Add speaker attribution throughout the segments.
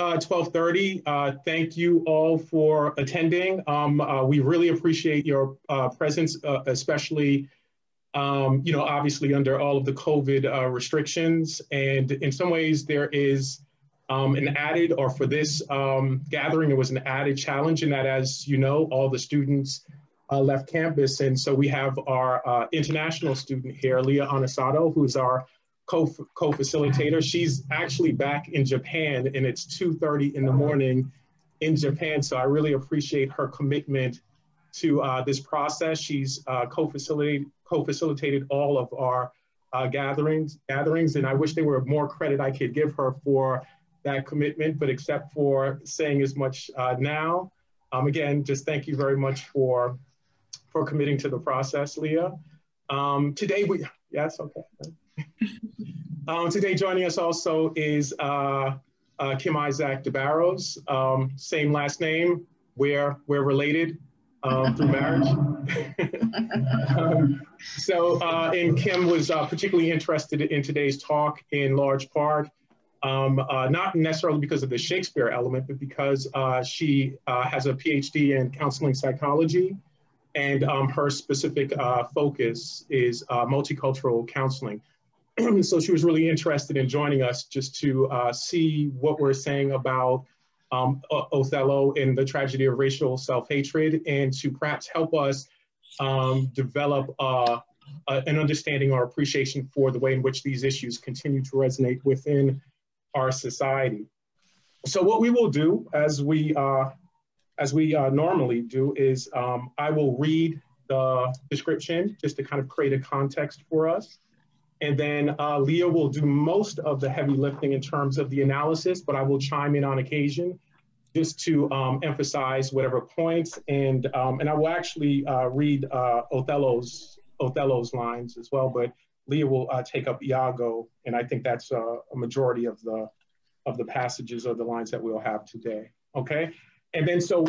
Speaker 1: uh, 1230. Uh, thank you all for attending. Um, uh, we really appreciate your uh, presence, uh, especially, um, you know, obviously under all of the COVID uh, restrictions. And in some ways there is um, an added, or for this um, gathering, it was an added challenge in that, as you know, all the students left campus. And so we have our international student here, Leah Anasato, who's our co-facilitator. She's actually back in Japan and it's 2.30 in the morning in Japan. So I really appreciate her commitment to uh, this process. She's uh, co-facilitated, co-facilitated all of our uh, gatherings, gatherings, and I wish there were more credit I could give her for that commitment, but except for saying as much uh, now, um, again, just thank you very much for, for committing to the process, Leah. Um, today we, yes, okay. um, today joining us also is uh, uh, Kim Isaac DeBarros, um, same last name, we're, we're related um, through marriage. so, uh, and Kim was uh, particularly interested in today's talk in large part, um, uh, not necessarily because of the Shakespeare element, but because uh, she uh, has a PhD in counseling psychology and um, her specific uh, focus is multicultural counseling. so she was really interested in joining us just to uh, see what we're saying about um, Othello and the tragedy of racial self-hatred and to perhaps help us um, develop uh, an understanding or appreciation for the way in which these issues continue to resonate within our society. So what we will do as we, uh, as we uh, normally do is um, I will read the description just to kind of create a context for us. And then uh, Leah will do most of the heavy lifting in terms of the analysis, but I will chime in on occasion just to um, emphasize whatever points. And, um, and I will actually uh, read uh, Othello's, Othello's lines as well, but Leah will uh, take up Iago. And I think that's uh, a majority of the, of the passages or the lines that we'll have today, okay? And then so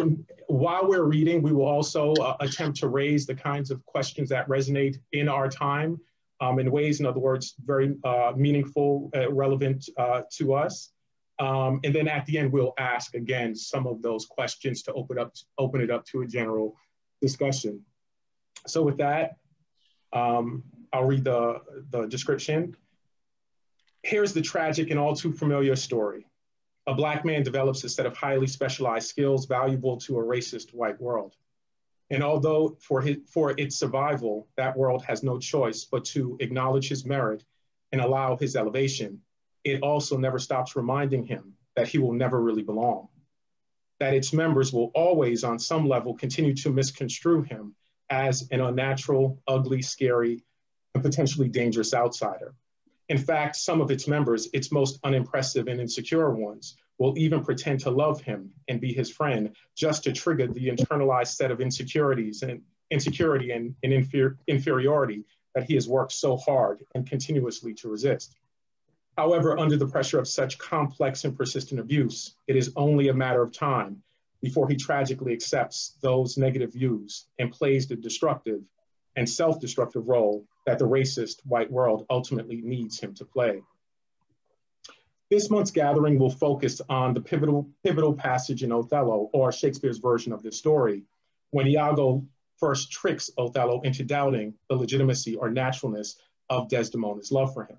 Speaker 1: while we're reading, we will also uh, attempt to raise the kinds of questions that resonate in our time um, in ways, in other words, very uh, meaningful, uh, relevant uh, to us. Um, and then at the end, we'll ask again some of those questions to open up, open it up to a general discussion. So with that, um, I'll read the, the description. Here's the tragic and all too familiar story. A black man develops a set of highly specialized skills valuable to a racist white world. And although for, his, for its survival, that world has no choice but to acknowledge his merit and allow his elevation, it also never stops reminding him that he will never really belong, that its members will always, on some level, continue to misconstrue him as an unnatural, ugly, scary, and potentially dangerous outsider. In fact, some of its members, its most unimpressive and insecure ones, will even pretend to love him and be his friend just to trigger the internalized set of insecurities and insecurity and, and inferior, inferiority that he has worked so hard and continuously to resist. However, under the pressure of such complex and persistent abuse, it is only a matter of time before he tragically accepts those negative views and plays the destructive and self-destructive role that the racist white world ultimately needs him to play. This month's gathering will focus on the pivotal, pivotal passage in Othello, or Shakespeare's version of this story, when Iago first tricks Othello into doubting the legitimacy or naturalness of Desdemona's love for him.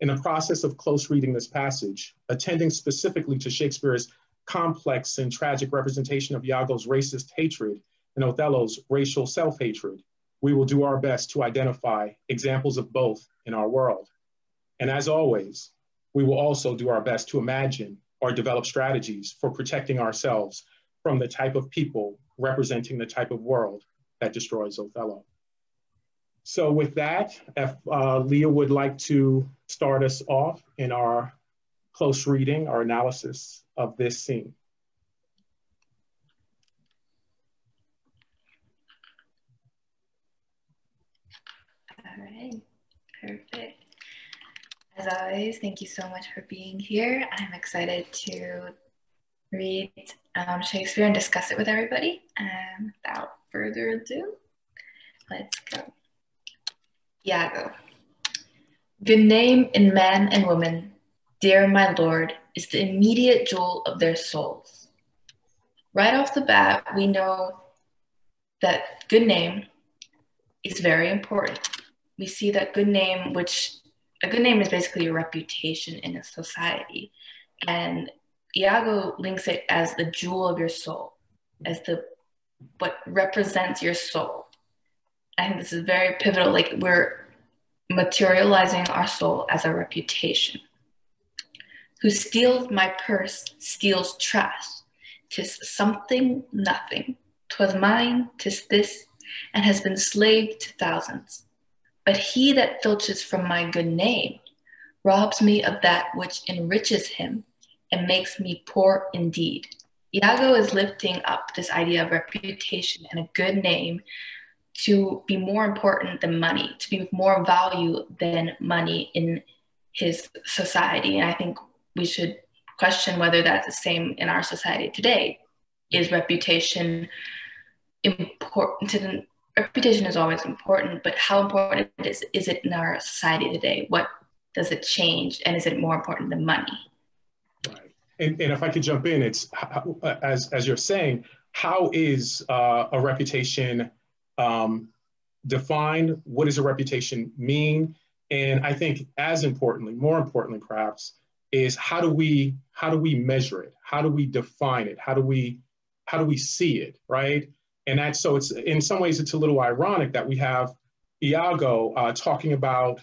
Speaker 1: In the process of close reading this passage, attending specifically to Shakespeare's complex and tragic representation of Iago's racist hatred and Othello's racial self-hatred, we will do our best to identify examples of both in our world. And as always, we will also do our best to imagine or develop strategies for protecting ourselves from the type of people representing the type of world that destroys Othello. So with that, if uh, Leah would like to start us off in our close reading, our analysis of this scene.
Speaker 2: All right, perfect. As always, thank you so much for being here. I'm excited to read um, Shakespeare and discuss it with everybody. And without further ado, let's go. Iago. Good name in man and woman, dear my lord, is the immediate jewel of their souls. Right off the bat, we know that good name is very important. We see that good name, which a good name is basically your reputation in a society. And Iago links it as the jewel of your soul, as the what represents your soul. I think this is very pivotal. Like we're materializing our soul as a reputation. Who steals my purse steals trash. Tis something, nothing. Twas mine, tis this, and has been slave to thousands. But he that filches from my good name robs me of that which enriches him and makes me poor indeed. Iago is lifting up this idea of reputation and a good name to be more important than money, to be more value than money in his society. And I think we should question whether that's the same in our society today. Is reputation important? Reputation is always important, but how important is, is it in our society today? What does it change? And is it more important than money?
Speaker 1: Right. And, and if I could jump in, it's as, as you're saying, how is uh, a reputation um, defined? What does a reputation mean? And I think as importantly, more importantly perhaps, is how do we how do we measure it? How do we define it? How do we how do we see it, right? And that's so it's in some ways it's a little ironic that we have Iago uh, talking about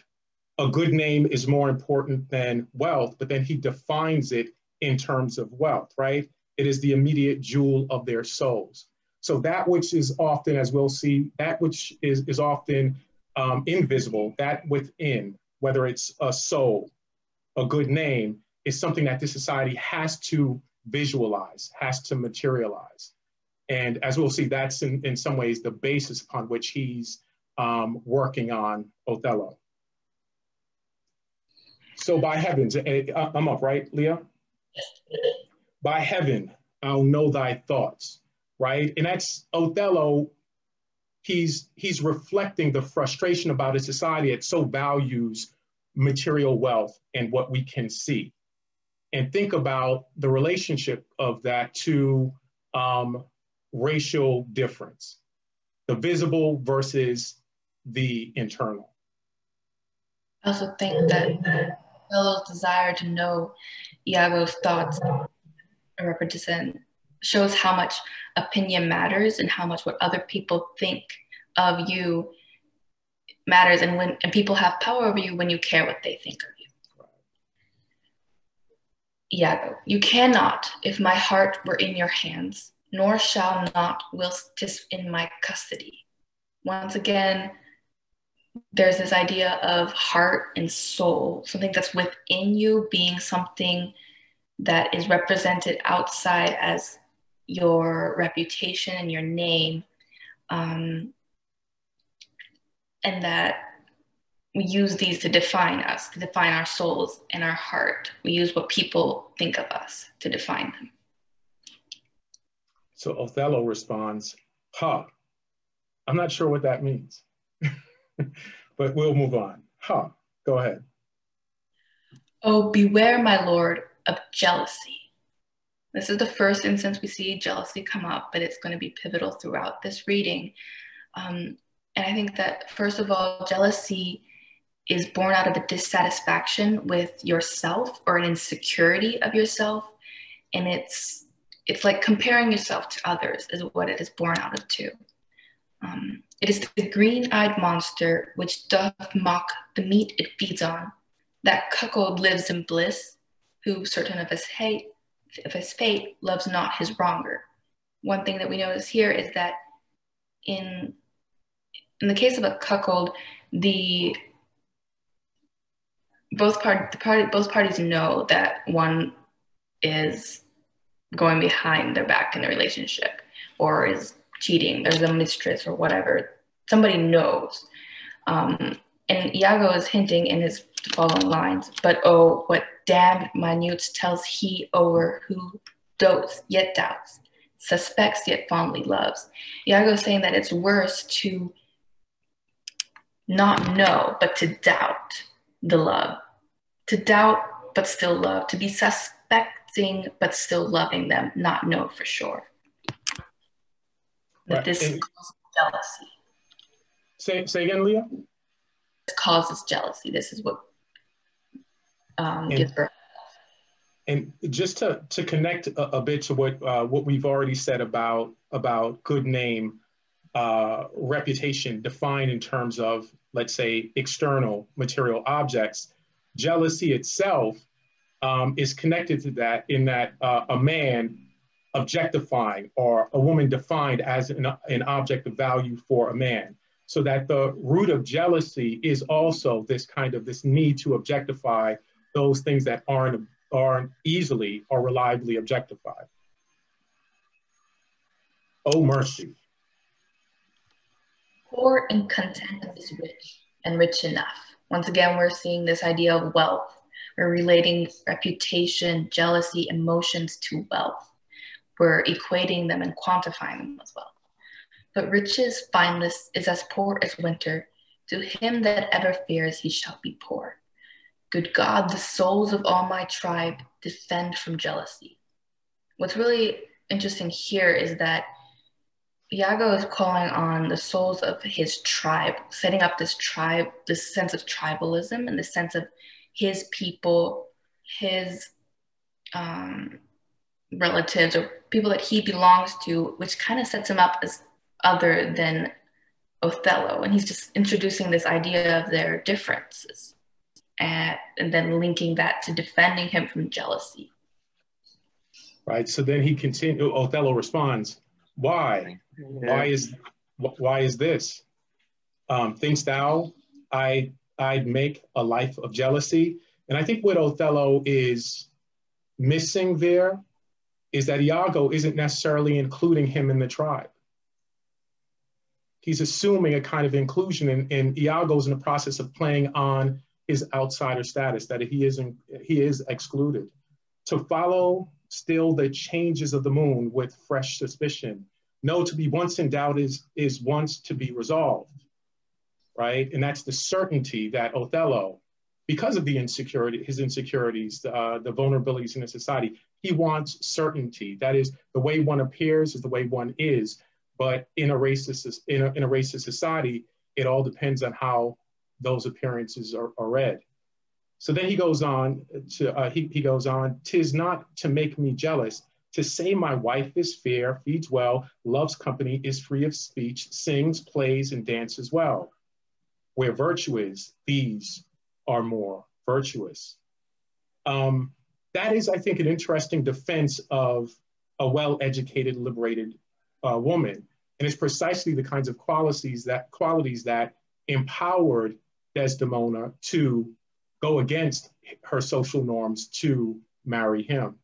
Speaker 1: a good name is more important than wealth, but then he defines it in terms of wealth, right? It is the immediate jewel of their souls. So that which is often, as we'll see, that which is, is often um, invisible, that within, whether it's a soul, a good name, is something that this society has to visualize, has to materialize. And as we'll see, that's in, in some ways the basis upon which he's um, working on Othello. So by heavens, eh, eh, I'm up, right, Leah? By heaven, I'll know thy thoughts right? And that's Othello. He's he's reflecting the frustration about a society that so values material wealth and what we can see, and think about the relationship of that to um, racial difference, the visible versus the internal.
Speaker 2: I also think that Othello's desire to know Iago's thoughts represent shows how much opinion matters and how much what other people think of you matters and when and people have power over you when you care what they think of you iago you cannot if my heart were in your hands nor shall not whilst tis in my custody. Once again there's this idea of heart and soul something that's within you being something that is represented outside as your reputation and your name um, and that we use these to define us to define our souls and our heart. We use what people think of us to define them
Speaker 1: so othello responds huh i'm not sure what that means but we'll move on huh go ahead
Speaker 2: oh beware my lord of jealousy this is the first instance we see jealousy come up, but it's going to be pivotal throughout this reading. Um, and I think that, first of all, jealousy is born out of a dissatisfaction with yourself or an insecurity of yourself. And it's it's like comparing yourself to others is what it is born out of too. Um, it is the green-eyed monster which doth mock the meat it feeds on. That cuckold lives in bliss, who certain of his hate, of his fate loves not his wronger. One thing that we notice here is that in in the case of a cuckold, the both part the party both parties know that one is going behind their back in the relationship or is cheating. There's a mistress or whatever. Somebody knows. Um, and Iago is hinting in his following lines, but oh, what damned minutes tells he over who dotes yet doubts, suspects yet fondly loves. Iago is saying that it's worse to not know, but to doubt the love, to doubt, but still love, to be suspect, suspecting but still loving them, not know for sure. That right. this and causes jealousy.
Speaker 1: Say, say again, Leah?
Speaker 2: This causes jealousy. This is what um, and, gives birth.
Speaker 1: And just to, to connect a, a bit to what uh, what we've already said about about good name, uh, reputation defined in terms of let's say external material objects, jealousy itself um, is connected to that in that uh, a man objectifying or a woman defined as an, an object of value for a man. So that the root of jealousy is also this kind of this need to objectify those things that aren't aren't easily or reliably objectified. Oh mercy.
Speaker 2: Poor and content is rich and rich enough. Once again, we're seeing this idea of wealth. We're relating reputation, jealousy, emotions to wealth. We're equating them and quantifying them as well. But riches fineless is as poor as winter. To him that ever fears, he shall be poor. Good God, the souls of all my tribe defend from jealousy. What's really interesting here is that Iago is calling on the souls of his tribe, setting up this tribe, this sense of tribalism and the sense of his people, his um, relatives, or people that he belongs to, which kind of sets him up as other than Othello. And he's just introducing this idea of their differences and, and then linking that to defending him from jealousy.
Speaker 1: Right. So then he continues, Othello responds, why? Why is why is this? Um, thinkst thou I I'd make a life of jealousy? And I think what Othello is missing there is that Iago isn't necessarily including him in the tribe. He's assuming a kind of inclusion, and, and Iago's in the process of playing on his outsider status, that he is, in, he is excluded. To follow still the changes of the moon with fresh suspicion. No, to be once in doubt is, is once to be resolved, right? And that's the certainty that Othello, because of the insecurity, his insecurities, uh, the vulnerabilities in the society, he wants certainty. That is, the way one appears is the way one is. But in a racist, in a, in a racist society, it all depends on how those appearances are, are read. So then he goes on to, uh, he, he goes on, tis not to make me jealous, to say my wife is fair, feeds well, loves company, is free of speech, sings, plays, and dances well. Where virtue is, these are more virtuous. Um, that is, I think, an interesting defense of a well-educated, liberated uh, woman. And it's precisely the kinds of qualities that qualities that empowered Desdemona to go against her social norms to marry him.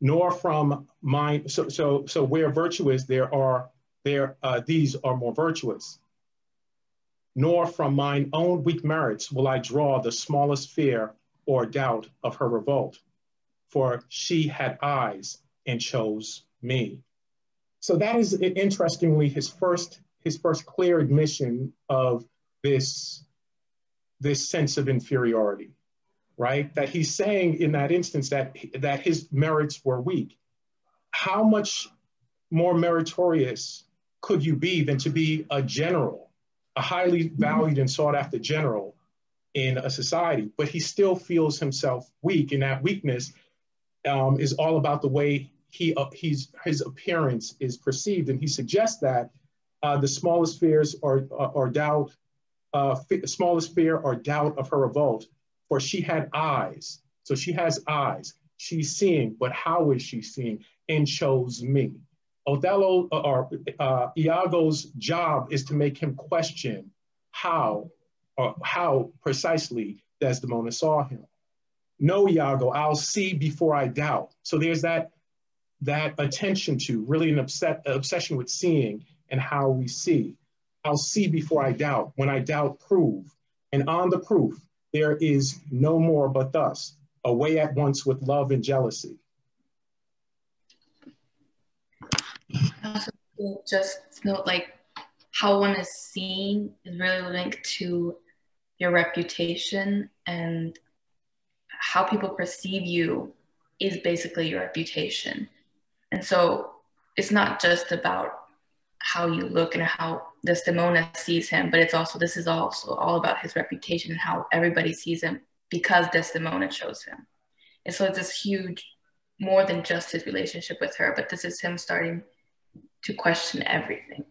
Speaker 1: Nor from mine, so, so, so where virtue is, there are, there, uh, these are more virtuous. Nor from mine own weak merits will I draw the smallest fear or doubt of her revolt, for she had eyes and chose me. So that is interestingly his first his first clear admission of this, this sense of inferiority, right? That he's saying in that instance that, that his merits were weak. How much more meritorious could you be than to be a general, a highly valued and sought after general in a society? But he still feels himself weak, and that weakness um, is all about the way he uh, he's his appearance is perceived, and he suggests that uh, the smallest fears or, uh, or doubt, uh, smallest fear or doubt of her revolt, for she had eyes. So she has eyes. She's seeing, but how is she seeing? And chose me. Othello uh, or uh, Iago's job is to make him question how or how precisely Desdemona saw him. No, Iago, I'll see before I doubt. So there's that that attention to really an obsession with seeing and how we see. I'll see before I doubt. When I doubt, prove. And on the proof, there is no more but thus, away at once with love and jealousy.
Speaker 2: Also, just note like how one is seen is really linked to your reputation and how people perceive you is basically your reputation. And so it's not just about how you look and how Desdemona sees him, but it's also this is also all about his reputation and how everybody sees him because Desdemona chose him. And so it's this huge, more than just his relationship with her, but this is him starting to question everything.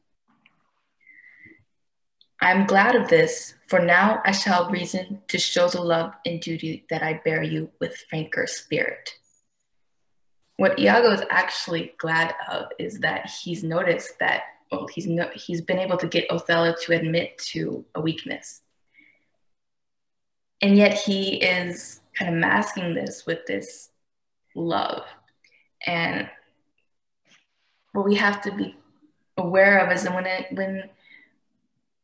Speaker 2: I am glad of this, for now I shall have reason to show the love and duty that I bear you with franker spirit. What Iago is actually glad of is that he's noticed that well, he's no, he's been able to get Othello to admit to a weakness, and yet he is kind of masking this with this love, and what we have to be aware of is when it when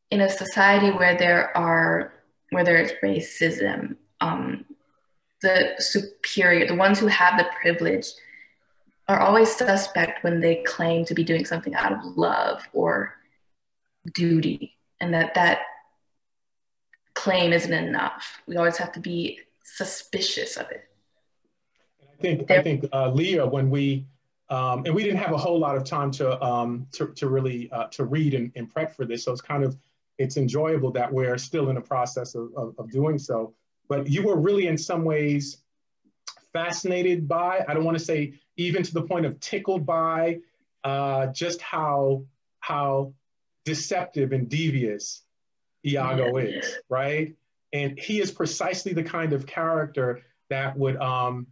Speaker 2: in a society where there are where there is racism, um, the superior, the ones who have the privilege, are always suspect when they claim to be doing something out of love or duty, and that that claim isn't enough. We always have to be suspicious of it.
Speaker 1: I think I think uh, Leah, when we um, and we didn't have a whole lot of time to um, to, to really uh, to read and, and prep for this, so it's kind of it's enjoyable that we're still in the process of, of, of doing so. But you were really, in some ways, fascinated by, I don't want to say even to the point of tickled by, uh, just how, how deceptive and devious Iago yeah. is, right? And he is precisely the kind of character that would, um,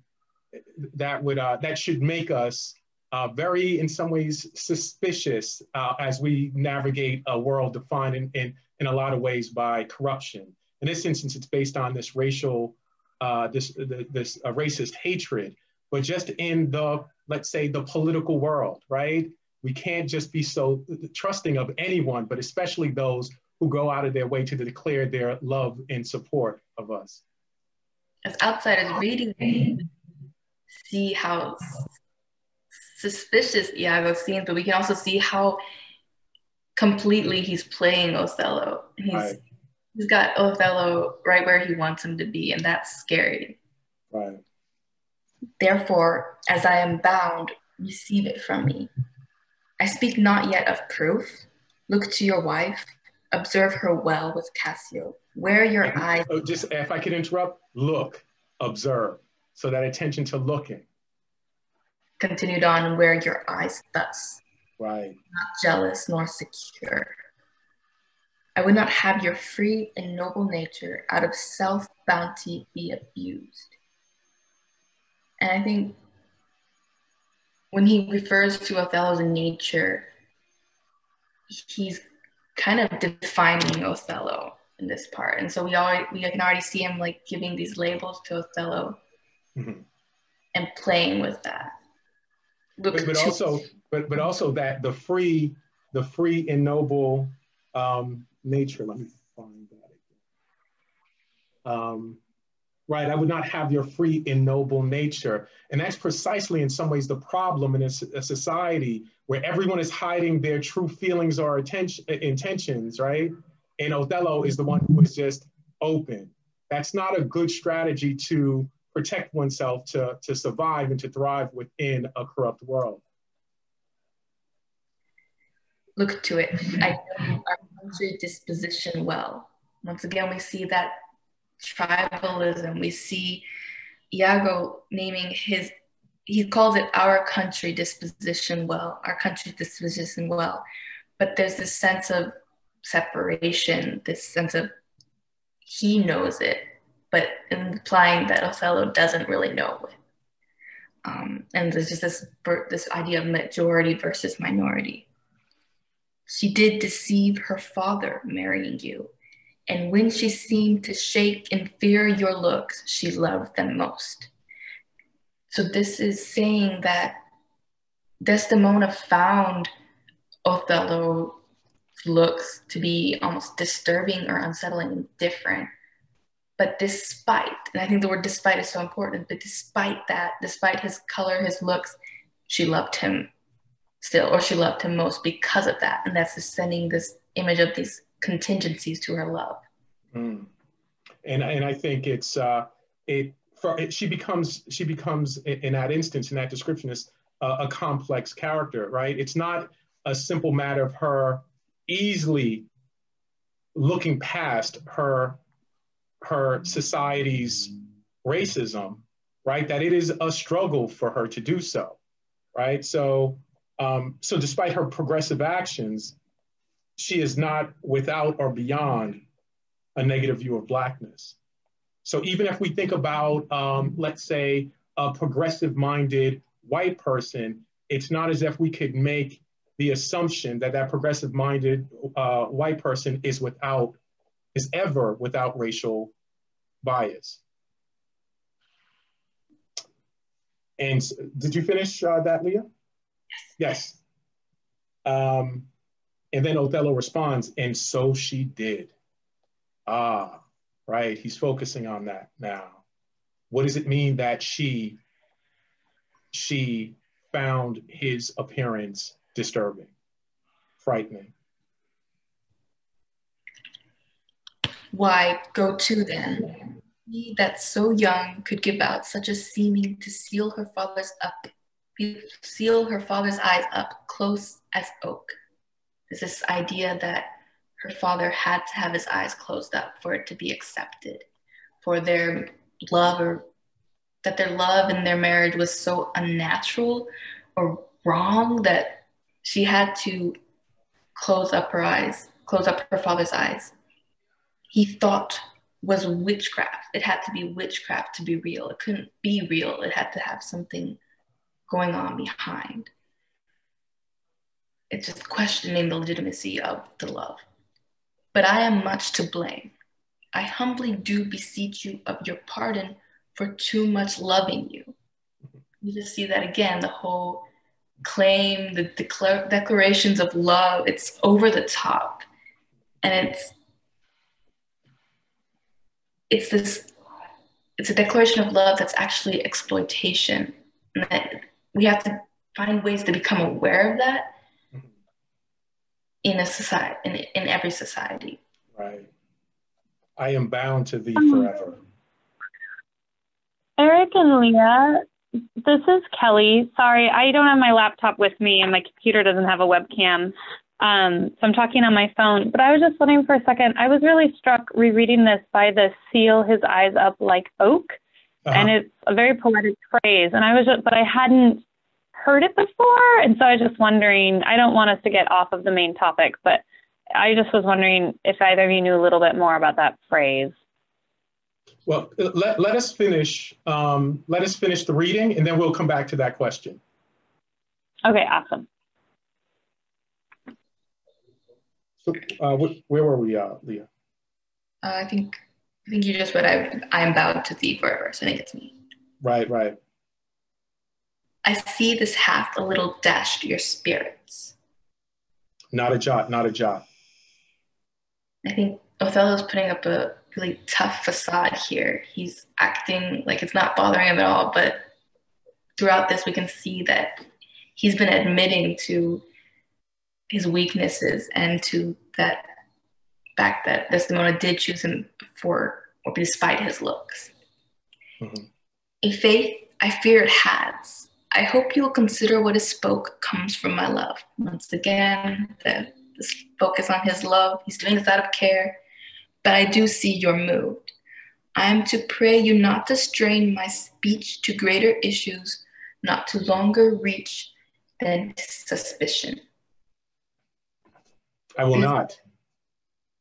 Speaker 1: that would, uh, that should make us uh, very, in some ways, suspicious uh, as we navigate a world defined in, in, in, a lot of ways by corruption. In this instance, it's based on this racial, uh, this, the, this uh, racist hatred, but just in the, let's say, the political world, right? We can't just be so trusting of anyone, but especially those who go out of their way to declare their love and support of us.
Speaker 2: As outsiders reading, see how suspicious Iago seems, but we can also see how completely he's playing Othello. He's right. he's got Othello right where he wants him to be, and that's scary.
Speaker 1: Right.
Speaker 2: Therefore, as I am bound, receive it from me. I speak not yet of proof. Look to your wife, observe her well with Cassio. Where your eyes.
Speaker 1: Oh, just if I could interrupt, look, observe. So that attention to looking
Speaker 2: continued on where your eyes thus.
Speaker 1: Right.
Speaker 2: Not jealous nor secure. I would not have your free and noble nature out of self bounty be abused. And I think when he refers to Othello's nature, he's kind of defining Othello in this part. And so we already we can already see him like giving these labels to Othello mm-hmm. and playing with that
Speaker 1: but, but also but but also that the free the free and noble um, nature. Let me find that again. Um, right, I would not have your free and noble nature, and that's precisely in some ways the problem in a, a society where everyone is hiding their true feelings or attention, intentions. Right, and Othello is the one who is just open. That's not a good strategy to protect oneself to, to survive and to thrive within a corrupt world.
Speaker 2: Look to it. I know our country disposition well. Once again, we see that tribalism. We see Iago naming his, he calls it our country disposition well, our country disposition well. But there's this sense of separation, this sense of he knows it but implying that Othello doesn't really know. Um, and there's just this this idea of majority versus minority. She did deceive her father marrying you, and when she seemed to shake and fear your looks, she loved them most. So this is saying that Desdemona found Othello's looks to be almost disturbing or unsettling different but despite, and I think the word despite is so important, but despite that, despite his color, his looks, she loved him still, or she loved him most because of that. And that's just sending this image of these contingencies to her love.
Speaker 1: Mm. And, and I think it's, uh, it for, she becomes she becomes in that instance in that description is a, a complex character, right? It's not a simple matter of her easily looking past her her society's racism, right? That it is a struggle for her to do so, right? So, um, so despite her progressive actions, she is not without or beyond a negative view of blackness. So even if we think about, um, let's say, a progressive-minded white person, it's not as if we could make the assumption that that progressive-minded uh, white person is without, is ever without racial bias. And did you finish uh, that, Leah? Yes. Um, and then Othello responds, and so she did. Ah, right. He's focusing on that now. What does it mean that she she found his appearance disturbing, frightening?
Speaker 2: Why go to then? He that so young could give out such a seeming to seal her father's up, seal her father's eyes up close as oak. Is this idea that her father had to have his eyes closed up for it to be accepted, for their love or that their love and their marriage was so unnatural or wrong that she had to close up her eyes, close up her father's eyes. He thought was witchcraft. It had to be witchcraft to be real. It couldn't be real. It had to have something going on behind. It's just questioning the legitimacy of the love. But I am much to blame. I humbly do beseech you of your pardon for too much loving you. You just see that again, the whole claim, the declar- declarations of love, it's over the top. And it's it's this it's a declaration of love that's actually exploitation. And that we have to find ways to become aware of that in a society in, in every society.
Speaker 1: Right. I am bound to thee um, forever.
Speaker 3: Eric and leah this is kelly. Sorry i don't have my laptop with me and my computer doesn't have a webcam um, so i'm talking on my phone but i was just wondering for a second i was really struck rereading this by the seal his eyes up like oak uh-huh. and it's a very poetic phrase and i was just but i hadn't heard it before. And so I was just wondering, I don't want us to get off of the main topic, but I just was wondering if either of you knew a little bit more about that phrase.
Speaker 1: Well, let, let us finish, um, let us finish the reading and then we'll come back to that question.
Speaker 3: Okay, awesome.
Speaker 1: So uh, where were we, uh, Leah?
Speaker 2: Uh, I think I think you just read I, I am bound to thee forever. So I think it's me.
Speaker 1: Right, right.
Speaker 2: I see this hath a little dashed your spirits.
Speaker 1: Not a jot, not a jot.
Speaker 2: I think Othello's putting up a really tough facade here. He's acting like it's not bothering him at all, but throughout this, we can see that he's been admitting to his weaknesses and to that fact that Desdemona did choose him for or despite his looks. Mm-hmm. A faith I fear it has, I hope you will consider what is spoke comes from my love. Once again, the, this focus on his love. He's doing this out of care, but I do see you're moved. I am to pray you not to strain my speech to greater issues, not to longer reach than suspicion.
Speaker 1: I will not.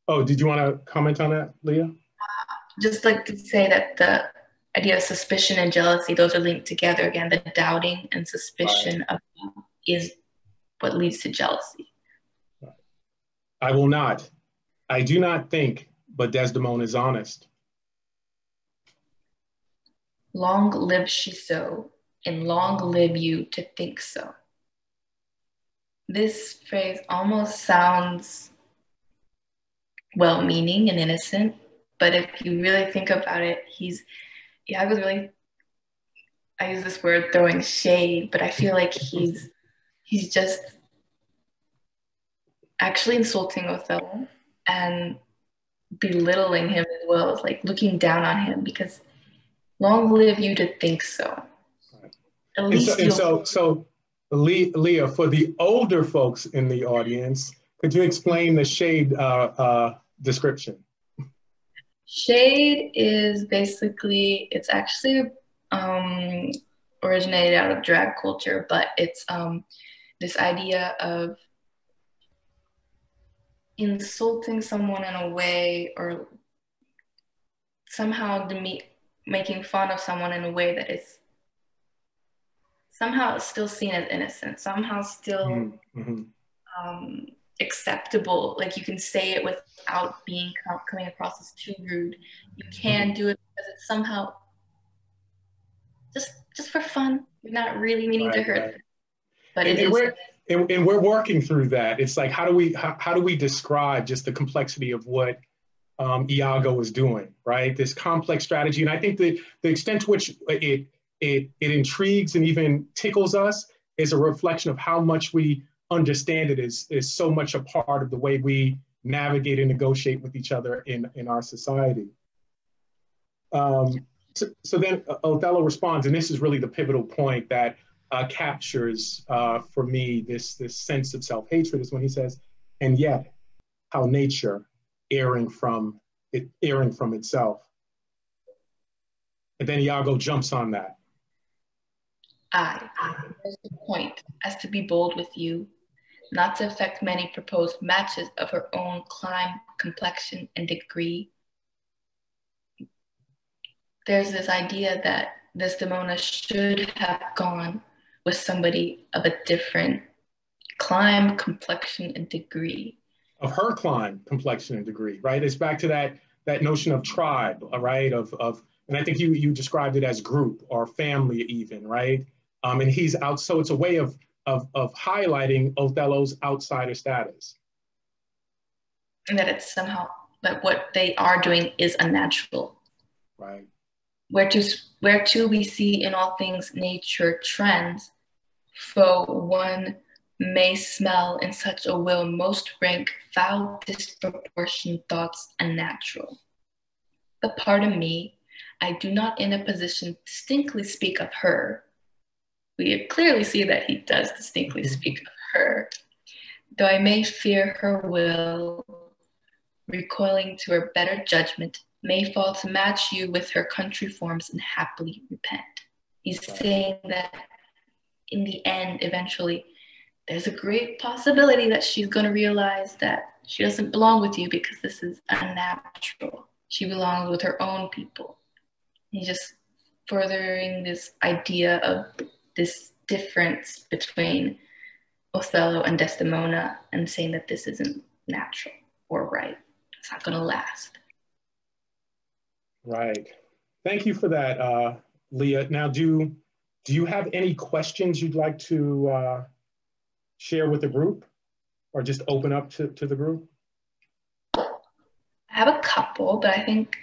Speaker 1: Oh, did you want to comment on that, Leah?
Speaker 2: Just like to say that the idea of suspicion and jealousy, those are linked together again. The doubting and suspicion right. of is what leads to jealousy.
Speaker 1: I will not. I do not think, but Desdemona is honest.
Speaker 2: Long live she so, and long live you to think so. This phrase almost sounds well meaning and innocent, but if you really think about it, he's yeah, I was really I use this word throwing shade, but I feel like he's he's just actually insulting Othello and belittling him as well as like looking down on him because Long live you to think so.
Speaker 1: At and least so, and so, so Leah, for the older folks in the audience, could you explain the shade uh, uh, description?
Speaker 2: Shade is basically, it's actually um, originated out of drag culture, but it's um, this idea of insulting someone in a way or somehow deme- making fun of someone in a way that is somehow still seen as innocent, somehow still mm-hmm. mm-hmm. um, acceptable. Like you can say it without being coming across as too rude. You can mm-hmm. do it because it's somehow just just for fun. You're not really meaning right, to hurt. Right.
Speaker 1: But and, and we're and, and, we're working through that. It's like how do we how, how do we describe just the complexity of what um, Iago is doing, right? This complex strategy, and I think the the extent to which it it it intrigues and even tickles us is a reflection of how much we understand it is is so much a part of the way we navigate and negotiate with each other in in our society. Um, so, so, then Othello responds, and this is really the pivotal point that uh, captures uh, for me this this sense of self hatred is when he says, "And yet, how nature erring from it erring from itself." And then Iago jumps on that.
Speaker 2: I, there's the point, as to be bold with you, not to affect many proposed matches of her own clime, complexion, and degree. There's this idea that this Desdemona should have gone with somebody of a different clime, complexion, and degree.
Speaker 1: Of her clime, complexion, and degree, right? It's back to that that notion of tribe, right? Of of and I think you you described it as group or family even, right? Um, and he's out, so it's a way of, of, of highlighting Othello's outsider status.
Speaker 2: And that it's somehow that what they are doing is unnatural.
Speaker 1: Right.
Speaker 2: Where to, where to we see in all things nature trends, for one may smell in such a will most rank foul disproportioned thoughts unnatural. But pardon me, I do not in a position distinctly speak of her, we clearly see that he does distinctly mm-hmm. speak of her. Though I may fear her will, recoiling to her better judgment, may fall to match you with her country forms and happily repent. He's saying that in the end, eventually, there's a great possibility that she's going to realize that she doesn't belong with you because this is unnatural. She belongs with her own people. He's just furthering this idea of this difference between Othello and Desdemona and saying that this isn't natural or right. It's not going to last.
Speaker 1: Right. Thank you for that, uh, Leah. Now, do do you have any questions you'd like to uh, share with the group, or just open up to, to the group?
Speaker 2: I have a couple, but I think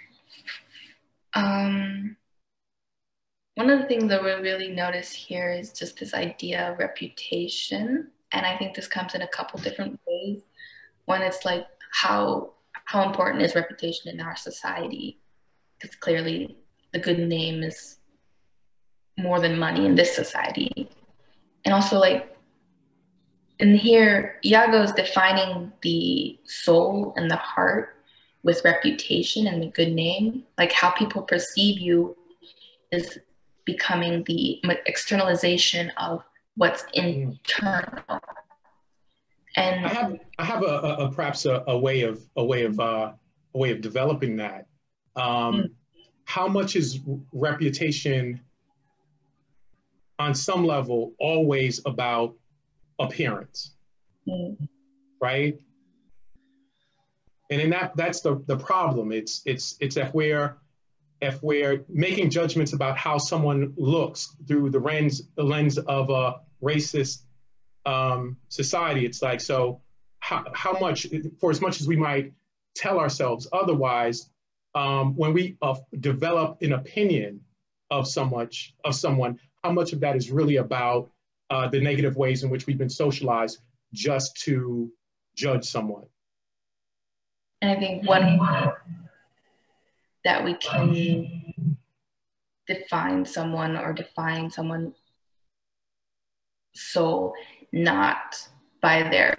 Speaker 2: um, one of the things that we really notice here is just this idea of reputation. And I think this comes in a couple different ways. One, it's like how how important is reputation in our society? Because clearly the good name is more than money in this society. And also like in here, Iago is defining the soul and the heart with reputation and the good name. Like how people perceive you is becoming the externalization of what's mm. internal. And
Speaker 1: I have I have a, a, a perhaps a, a, way of a way of uh, a way of developing that. Um, mm. How much is reputation on some level always about appearance, mm. right? And in that that's the the problem. It's it's it's that where if we're making judgments about how someone looks through the lens, the lens of a racist um, society, it's like, so how, how much, for as much as we might tell ourselves otherwise, um, when we uh, develop an opinion of so much, of someone, how much of that is really about uh, the negative ways in which we've been socialized just to judge someone?
Speaker 2: And I think one that we can define someone or define someone's soul not by their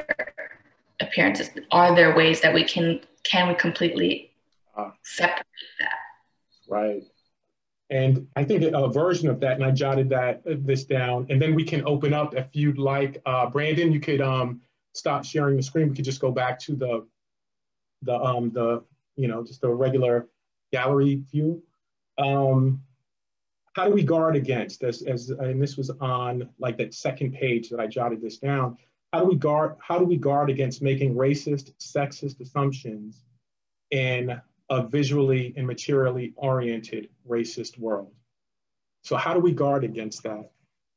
Speaker 2: appearances. Are there ways that we can can we completely uh, separate that?
Speaker 1: Right. And i think a version of that and i jotted that this down and then we can open up. If you'd like uh, brandon you could um, stop sharing the screen. We could just go back to the the um the you know just the regular gallery view. Um how do we guard against as as and this was on like that second page that i jotted this down. How do we guard how do we guard against making racist sexist assumptions in a visually and materially oriented racist world? So how do we guard against that?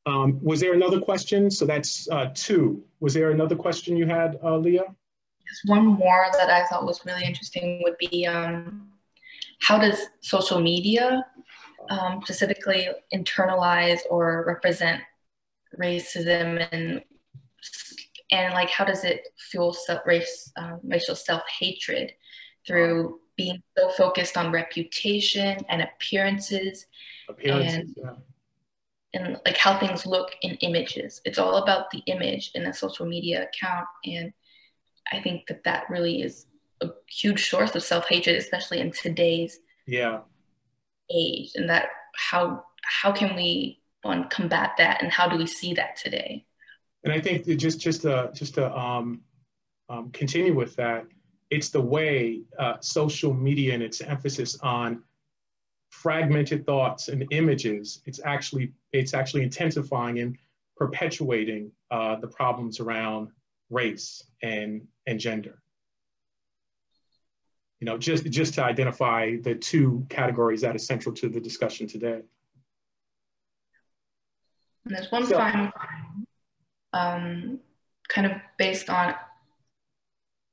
Speaker 1: Um, was there another question? So that's uh, two. Was there another question you had uh, leah?
Speaker 2: Just one more that i thought was really interesting would be um, how does social media um, specifically internalize or represent racism and and like how does it fuel self, race um, racial self-hatred through being so focused on reputation and appearances, appearances and, yeah. and like how things look in images it's all about the image in a social media account and i think that that really is a huge source of self-hatred especially in today's
Speaker 1: yeah.
Speaker 2: age and that how how can we on combat that and how do we see that today?
Speaker 1: And i think just just to just to um, um, continue with that it's the way uh, social media and its emphasis on fragmented thoughts and images it's actually it's actually intensifying and perpetuating uh, the problems around race and and gender you know, just, just to identify the two categories that are central to the discussion today.
Speaker 2: And there's one so, final, um, kind of based on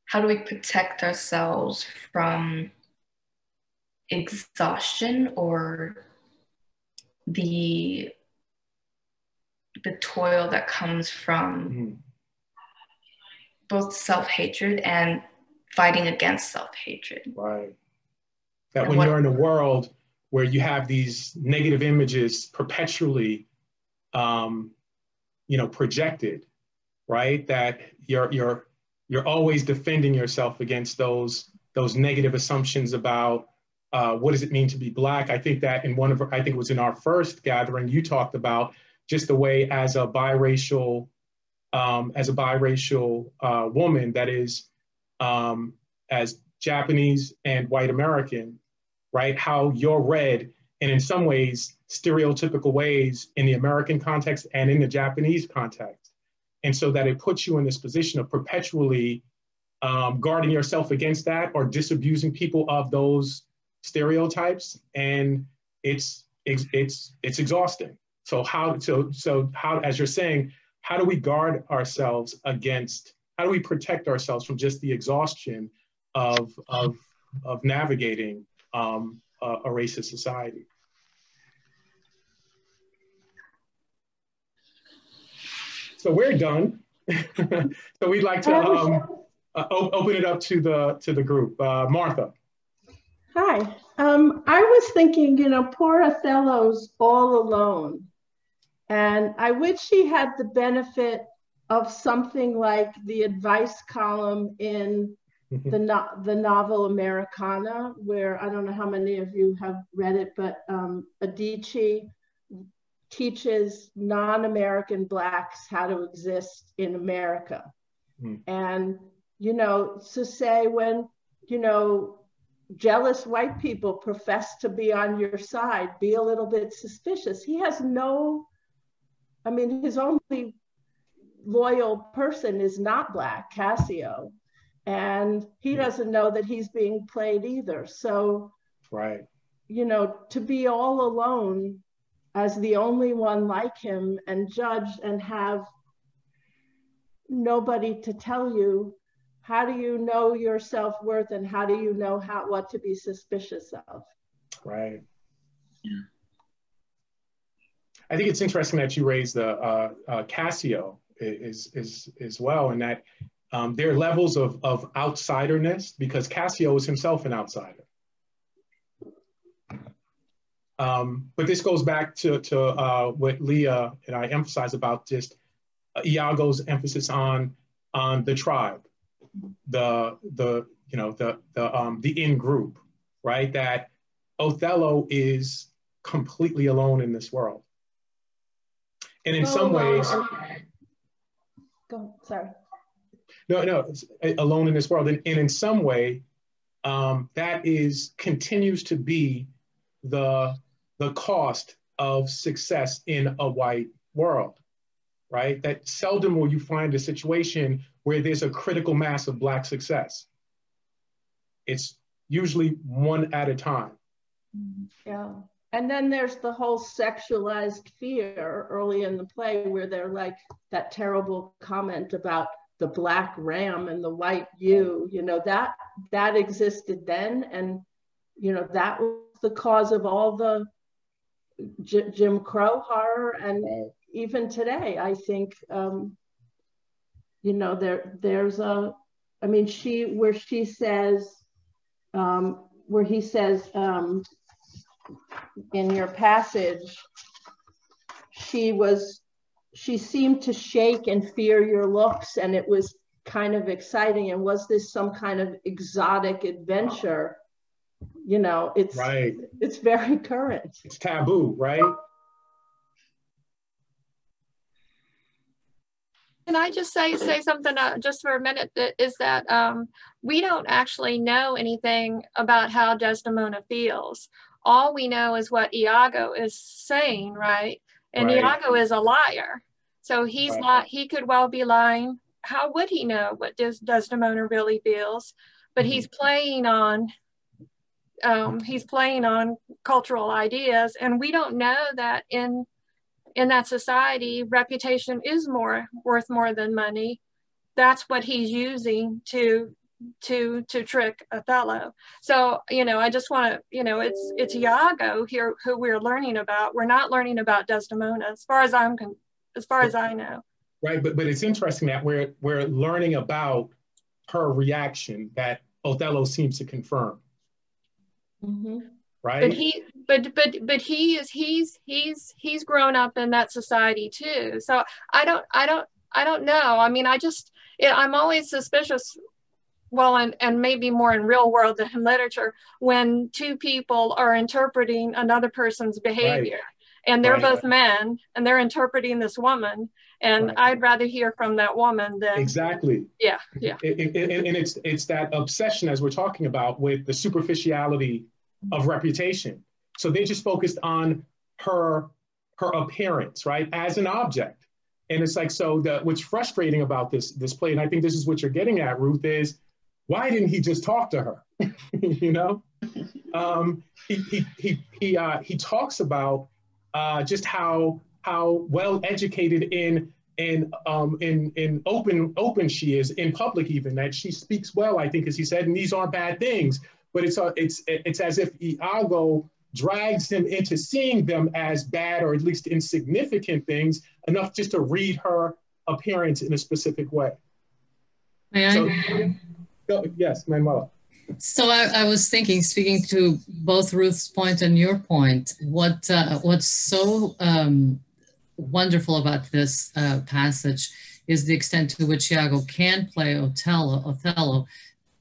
Speaker 2: how do we protect ourselves from exhaustion or the the toil that comes from mm-hmm. both self-hatred and fighting against self-hatred.
Speaker 1: Right. That and when what, you're in a world where you have these negative images perpetually, um, you know, projected, right? That you're you're you're always defending yourself against those those negative assumptions about uh, what does it mean to be black. I think that in one of I think it was in our first gathering you talked about just the way as a biracial um, as a biracial uh, woman that is um, as Japanese and white American, right? How you're read, and in some ways, stereotypical ways in the American context and in the Japanese context. And so that it puts you in this position of perpetually um, guarding yourself against that or disabusing people of those stereotypes. And it's, it's, it's, it's exhausting. So how, so, so how, as you're saying, how do we guard ourselves against how do we protect ourselves from just the exhaustion of, of, of navigating um, a, a racist society? So we're done. so we'd like to um, uh, open it up to the to the group. Uh, Martha.
Speaker 4: Hi. Um, I was thinking, you know, poor Othello's all alone, and I wish he had the benefit of something like the advice column in the, no, the novel Americana, where I don't know how many of you have read it, but um, Adichie teaches non-American Blacks how to exist in America. Mm. And, you know, to say when, you know, jealous white people profess to be on your side, be a little bit suspicious. He has no, I mean, his only loyal person is not black, Cassio, and he doesn't know that he's being played either. So,
Speaker 1: right,
Speaker 4: you know, to be all alone as the only one like him and judged and have nobody to tell you how do you know your self-worth and how do you know how what to be suspicious of?
Speaker 1: Right. Yeah. I think it's interesting that you raised the uh, uh, cassio is, is, as well, and that um, there are levels of, of outsiderness because Cassio is himself an outsider. Um, but this goes back to, to uh, what Leah and I emphasize about just uh, Iago's emphasis on, on the tribe, the, the, you know, the, the, um, the in group, right? That Othello is completely alone in this world. And in some ways,
Speaker 4: go, on, sorry.
Speaker 1: No, no, alone in this world. And, and in some way, um, that is continues to be the the cost of success in a white world, right? That seldom will you find a situation where there's a critical mass of Black success. It's usually one at a time.
Speaker 4: Yeah. And then there's the whole sexualized fear early in the play where they're like that terrible comment about the black ram and the white ewe, you know, that that existed then. And, you know, that was the cause of all the Jim Crow horror, and even today, I think um, you know there there's a, I mean she where she says um, where he says um, in your passage she was she seemed to shake and fear your looks and it was kind of exciting and was this some kind of exotic adventure you know it's
Speaker 1: right
Speaker 4: it's very current
Speaker 1: it's taboo right
Speaker 5: Can I just say say something uh, just for a minute? That is that um, we don't actually know anything about how Desdemona feels. All we know is what Iago is saying, right? And right. Iago is a liar, so he's right. not. He could well be lying. How would he know what Des- Desdemona really feels? But mm-hmm. he's playing on um, he's playing on cultural ideas and we don't know that in in that society reputation is more worth more than money that's what he's using to to to trick othello so you know i just want to you know it's it's iago here who we're learning about we're not learning about desdemona as far as i'm con- as far as i know
Speaker 1: right but but it's interesting that we're we're learning about her reaction that othello seems to confirm
Speaker 5: Mm-hmm. Right. But he, but but but he is he's he's he's grown up in that society too. So I don't I don't I don't know. I mean, I just it, I'm always suspicious. Well, and and maybe more in real world than in literature when two people are interpreting another person's behavior. Right and they're right. both men and they're interpreting this woman and right. i'd rather hear from that woman than
Speaker 1: exactly
Speaker 5: yeah yeah
Speaker 1: and, and, and it's it's that obsession as we're talking about with the superficiality of reputation so they just focused on her her appearance right as an object and it's like so the what's frustrating about this this play and i think this is what you're getting at ruth is why didn't he just talk to her you know um, he he he he, uh, he talks about uh, just how how well educated in in um, in in open open she is in public even that she speaks well I think as he said and these aren't bad things but it's a, it's it's as if Iago drags him into seeing them as bad or at least insignificant things enough just to read her appearance in a specific way.
Speaker 6: May I?
Speaker 1: So, yes, Manuela.
Speaker 6: So I, I, was thinking, speaking to both Ruth's point and your point, what uh, what's so um, wonderful about this uh, passage is the extent to which Iago can play Othello, Othello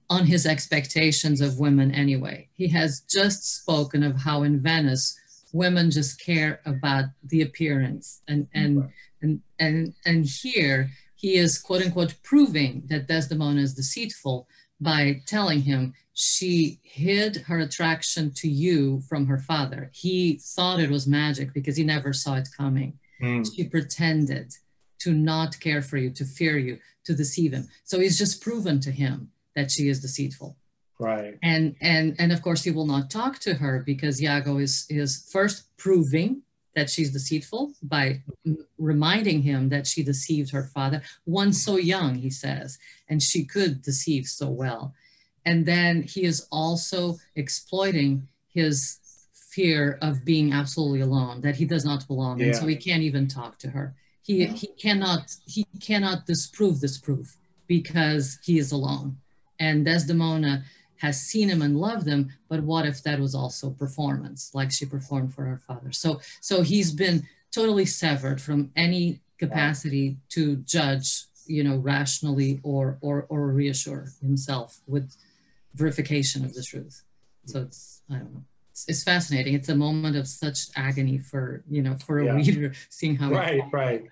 Speaker 6: on his expectations of women anyway. He has just spoken of how in Venice women just care about the appearance and and and and and here he is quote unquote proving that Desdemona is deceitful by telling him she hid her attraction to you from her father. He thought it was magic because he never saw it coming. Mm. She pretended to not care for you, to fear you, to deceive him. So he's just proven to him that she is deceitful.
Speaker 1: Right.
Speaker 6: And and and of course he will not talk to her because Iago is is first proving that she's deceitful by reminding him that she deceived her father, one so young, he says, and she could deceive so well. And then he is also exploiting his fear of being absolutely alone, that he does not belong, yeah. and so he can't even talk to her. He he cannot he cannot disprove this proof because he is alone. And Desdemona has seen him and loved him, but what if that was also performance, like she performed for her father? So, so he's been totally severed from any capacity to judge, you know, rationally or or or reassure himself with verification of the truth. So it's I don't know. It's, it's fascinating. It's a moment of such agony for you know for a yeah. reader seeing how
Speaker 1: right right.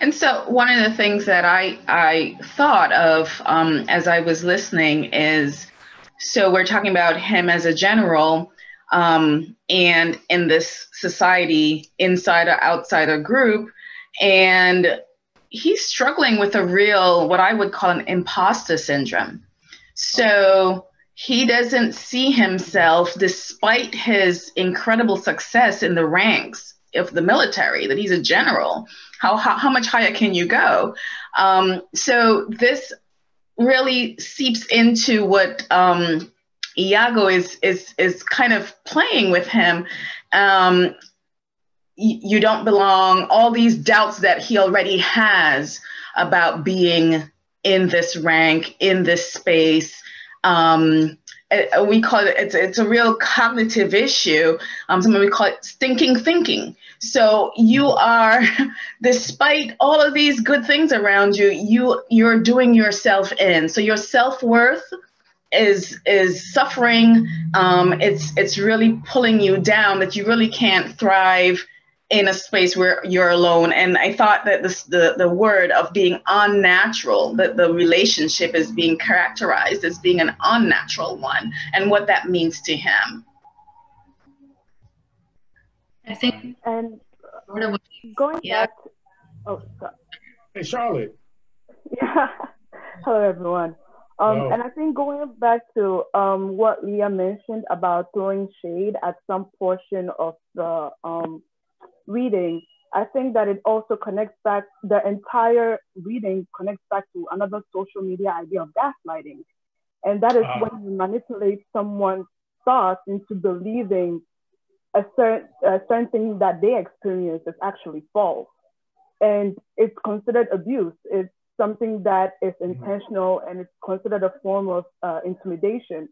Speaker 7: And so one of the things that I I thought of um, as I was listening is so we're talking about him as a general um, and in this society inside or outside a group and he's struggling with a real what i would call an imposter syndrome. So he doesn't see himself despite his incredible success in the ranks of the military that he's a general how, how, how much higher can you go um, so this really seeps into what um, Iago is is is kind of playing with him. Um, you don't belong. All these doubts that he already has about being in this rank, in this space. Um, we call it it's it's a real cognitive issue. Um, something we call it stinking thinking. So you are, despite all of these good things around you, you you're doing yourself in. So your self worth is is suffering um, it's it's really pulling you down that you really can't thrive in a space where you're alone and i thought that this the, the word of being unnatural that the relationship is being characterized as being an unnatural one and what that means to him
Speaker 2: i think
Speaker 8: and going yeah. back to, oh sorry.
Speaker 1: hey charlotte
Speaker 8: yeah hello everyone um, no. And I think going back to um, what Leah mentioned about throwing shade at some portion of the um, reading, I think that it also connects back, the entire reading connects back to another social media idea of gaslighting. And that is uh. when you manipulate someone's thoughts into believing a certain, a certain thing that they experience is actually false. And it's considered abuse. It's something that is mm-hmm. intentional and it's considered a form of uh, intimidation.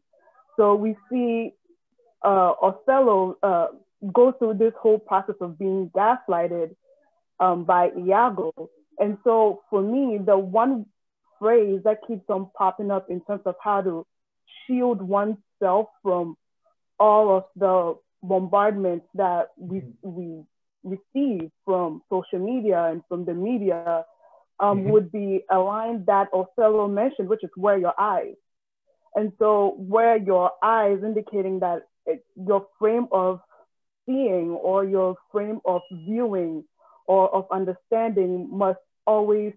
Speaker 8: So we see uh, Othello uh, go through this whole process of being gaslighted um, by Iago. And so for me, the one phrase that keeps on popping up in terms of how to shield oneself from all of the bombardments that we, mm-hmm. we receive from social media and from the media um, mm-hmm. would be a line that Othello mentioned, which is wear your eyes. And so wear your eyes indicating that it, your frame of seeing or your frame of viewing or of understanding must always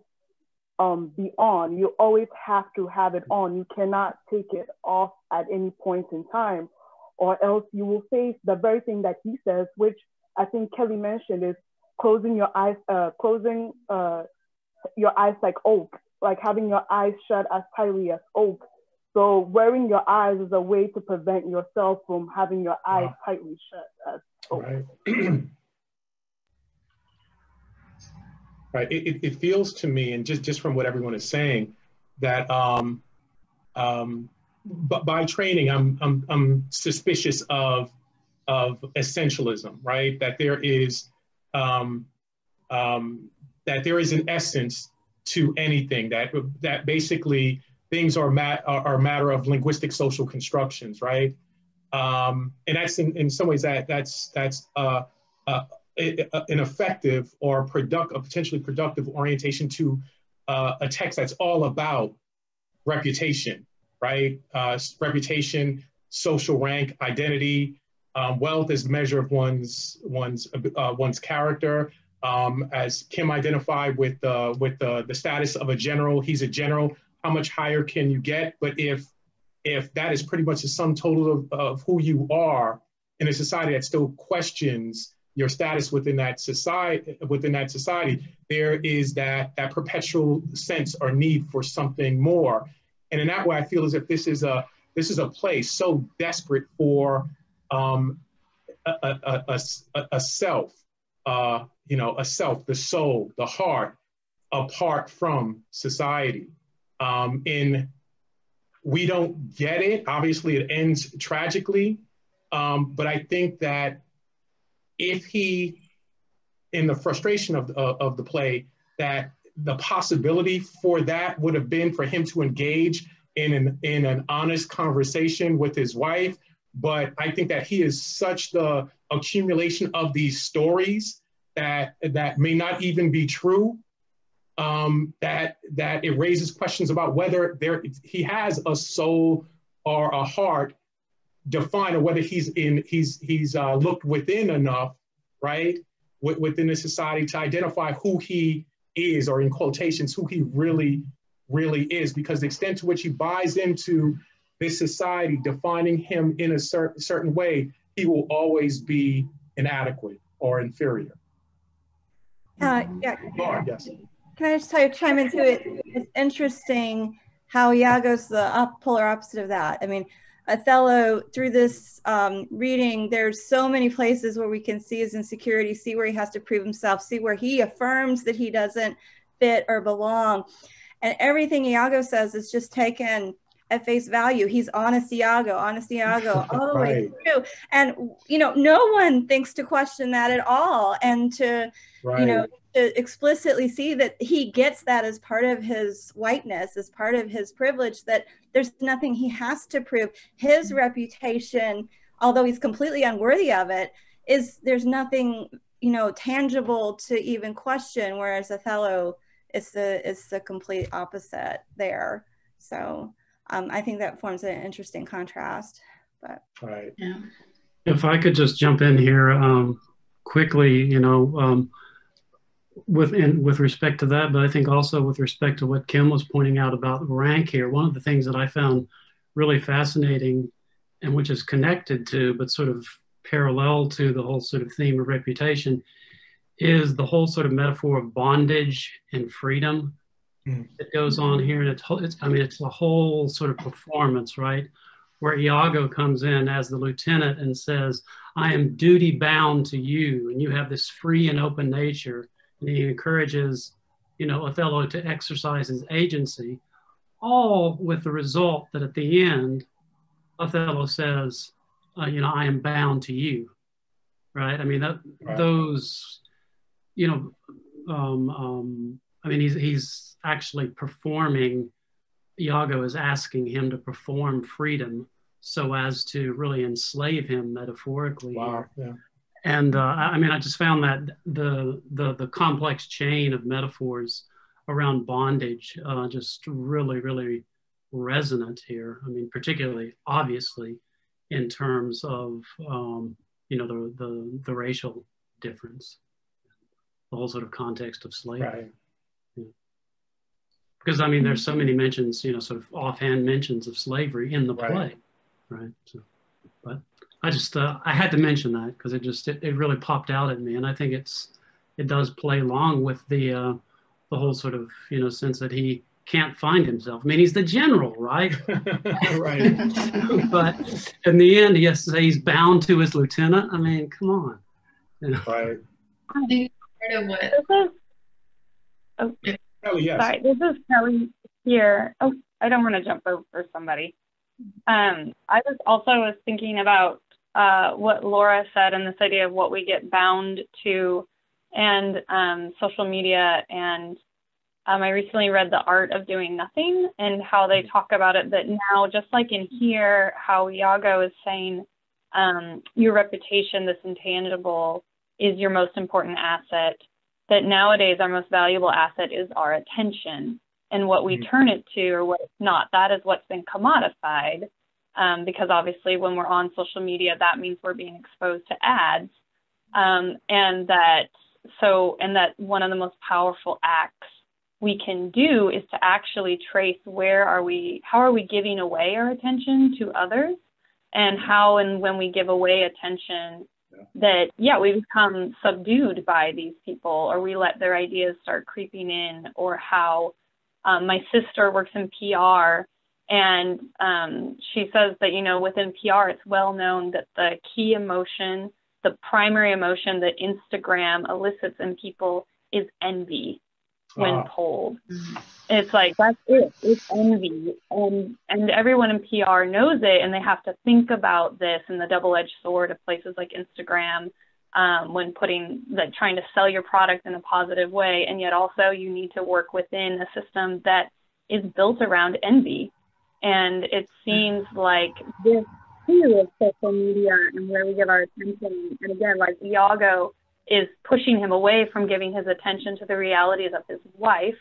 Speaker 8: um, be on. You always have to have it on. You cannot take it off at any point in time, or else you will face the very thing that he says, which I think Kelly mentioned is closing your eyes, uh, closing uh, your eyes like oak, like having your eyes shut as tightly as oak. So wearing your eyes is a way to prevent yourself from having your eyes wow. tightly shut as oak.
Speaker 1: Right. right. It, it, feels to me, and just, just from what everyone is saying, that um, um, by training, I'm, I'm, I'm suspicious of, of essentialism, right? That there is um, um, that there is an essence to anything that that basically things are mat are, a matter of linguistic social constructions, right? Um, and that's in, in some ways that that's that's uh, uh, an effective or product, a potentially productive orientation to uh, a text that's all about reputation, right? Uh, reputation, social rank, identity, um, wealth as measure of one's one's uh, one's character, um, as Kim identified with, uh, with the status of a general, he's a general. How much higher can you get? But if, if that is pretty much the sum total of, of who you are in a society that still questions your status within that society, within that society, there is that, that perpetual sense or need for something more. And in that way, I feel as if this is a, this is a place so desperate for um, a, a, a, a, self, uh, you know, a self, the soul, the heart, apart from society. Um, in we don't get it. Obviously, it ends tragically. Um, but I think that if he, in the frustration of, uh, of the play, that the possibility for that would have been for him to engage in an, in an honest conversation with his wife. But I think that he is such the accumulation of these stories that, that may not even be true um, that that it raises questions about whether there he has a soul or a heart defined, or whether he's in he's he's uh, looked within enough, right, w- within the society to identify who he is, or in quotations, who he really really is, because the extent to which he buys into this society defining him in a certain certain way, he will always be inadequate or inferior.
Speaker 9: Uh, yeah.
Speaker 1: Lord, yes
Speaker 9: can I just tell you, chime into it? It's interesting how Iago's the up, polar opposite of that. I mean, Othello, through this um, reading, there's so many places where we can see his insecurity, see where he has to prove himself, see where he affirms that he doesn't fit or belong. And everything Iago says is just taken at face value. He's honest Iago, honest Iago, all the way through. And, you know, no one thinks to question that at all. And to, right. you know, to explicitly see that he gets that as part of his whiteness, as part of his privilege, that there's nothing he has to prove. His mm-hmm. reputation, although he's completely unworthy of it, is there's nothing, you know, tangible to even question, whereas Othello is the is the complete opposite there. So um, I think that forms an interesting contrast. But
Speaker 1: right.
Speaker 7: Yeah.
Speaker 10: If I could just jump in here um, quickly, you know, um, with in, with respect to that, but I think also with respect to what Kim was pointing out about rank here, one of the things that I found really fascinating and which is connected to, but sort of parallel to the whole sort of theme of reputation, is the whole sort of metaphor of bondage and freedom mm. that goes on here. And it's, it's, I mean, it's a whole sort of performance, right? Where Iago comes in as the lieutenant and says, I am duty bound to you, and you have this free and open nature and he encourages, you know, Othello to exercise his agency, all with the result that at the end, Othello says, uh, you know, I am bound to you, right? I mean, that right. those, you know, um, um, I mean, he's he's actually performing. Iago is asking him to perform freedom so as to really enslave him metaphorically.
Speaker 1: Wow. Yeah
Speaker 10: and uh, I mean, I just found that the the the complex chain of metaphors around bondage uh, just really, really resonant here. I mean, particularly obviously in terms of um, you know the, the the racial difference, the whole sort of context of slavery.
Speaker 1: Right.
Speaker 10: Yeah. Because I mean, there's so many mentions, you know, sort of offhand mentions of slavery in the play, right? right? So, but I just uh, I had to mention that because it just it, it, really popped out at me, and I think it's it does play along with the uh, the whole sort of you know sense that he can't find himself. I mean, he's the general, right?
Speaker 1: right.
Speaker 10: but in the end, he has to say he's bound to his lieutenant. I mean, come on.
Speaker 1: You know? Right.
Speaker 2: This is,
Speaker 3: oh, Kelly, yes. Sorry, this is Kelly here. Oh, I don't want to jump over somebody. Um, I was also was thinking about uh, what Laura said and this idea of what we get bound to and um, social media. And um, I recently read The Art of Doing Nothing and how they talk about it that now, just like in here, how Iago is saying um, your reputation, this intangible, is your most important asset. That nowadays our most valuable asset is our attention and what we mm-hmm. turn it to or what it's not. That is what's been commodified um, because obviously when we're on social media, that means we're being exposed to ads. Um, and that so and that one of the most powerful acts we can do is to actually trace where are we how are we giving away our attention to others and how and when we give away attention that yeah we become subdued by these people or we let their ideas start creeping in or how um, my sister works in pr and um, she says that, you know, within PR, it's well known that the key emotion, the primary emotion that Instagram elicits in people is envy when ah. polled. It's like that's it. It's envy, and and everyone in PR knows it, and they have to think about this and the double-edged sword of places like Instagram um, when putting like trying to sell your product in a positive way, and yet also you need to work within a system that is built around envy, and it seems like this too of social media and where we give our attention, and again, like Iago is pushing him away from giving his attention to the realities of his wife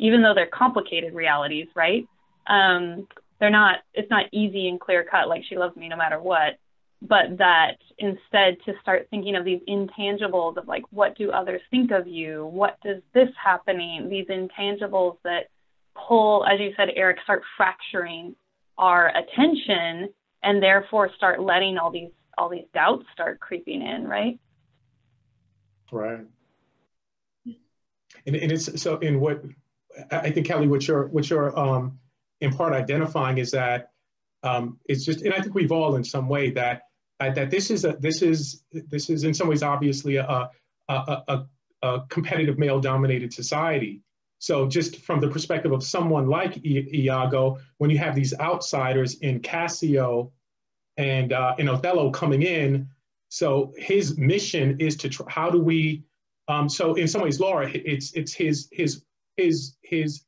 Speaker 3: even though they're complicated realities, right? Um, they're not, it's not easy and clear cut, like she loves me no matter what, but that instead to start thinking of these intangibles of like, what do others think of you? What does this happening? These intangibles that pull, as you said, Eric, start fracturing our attention and therefore start letting all these all these doubts start creeping in, right?
Speaker 1: Right. And, and it's so in what I think Kelly, what you're what you're um, in part identifying is that um, it's just, and I think we've all in some way that uh, that this is a this is this is in some ways obviously a a, a, a competitive male dominated society. So just from the perspective of someone like Iago, when you have these outsiders in Cassio and uh, in Othello coming in, so his mission is to try, how do we um, so in some ways, Laura, it's it's his his his his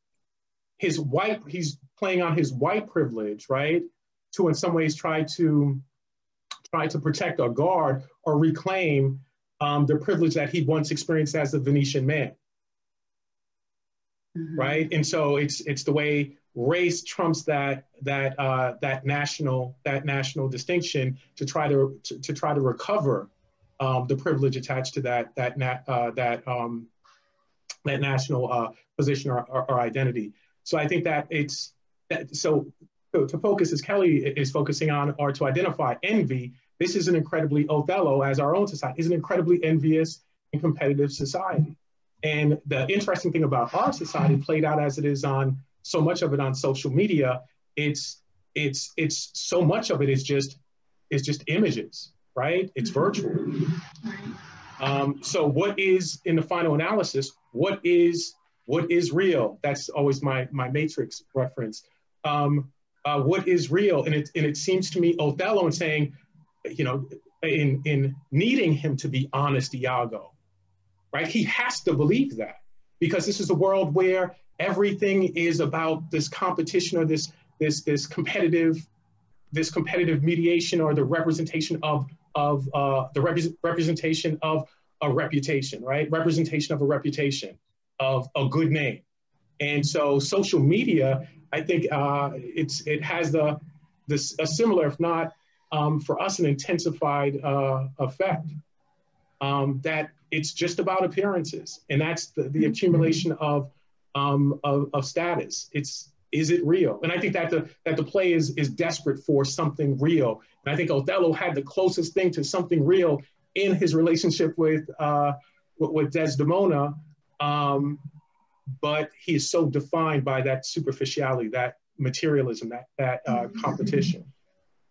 Speaker 1: his white he's playing on his white privilege, right? To in some ways try to try to protect or guard or reclaim um, the privilege that he once experienced as a Venetian man. Mm-hmm. Right. And so it's it's the way race trumps that that uh, that national that national distinction to try to to, to try to recover um, the privilege attached to that that uh, that um, that national uh, position or, or, or, identity. So I think that it's that, so, so to focus as Kelly is focusing on or to identify envy. This is an incredibly Othello as our own society is an incredibly envious and competitive society. And the interesting thing about our society played out as it is on so much of it on social media, it's it's it's so much of it is just is just images, right? It's virtual. Um, so what is in the final analysis, what is what is real? That's always my my matrix reference. Um, uh, what is real? And it and it seems to me Othello and saying, you know, in in needing him to be honest, Iago, right? He has to believe that because this is a world where everything is about this competition or this this this competitive this competitive mediation or the representation of of uh, the rep- representation of a reputation, right? Representation of a reputation, of a good name. And so social media, I think uh, it's it has the this a similar, if not um, for us, an intensified uh, effect. Um, that it's just about appearances, and that's the, the accumulation of, um, of of status. It's is it real? And I think that the that the play is is desperate for something real. And I think Othello had the closest thing to something real in his relationship with uh, with, with Desdemona, um, but he is so defined by that superficiality, that materialism, that that uh, competition.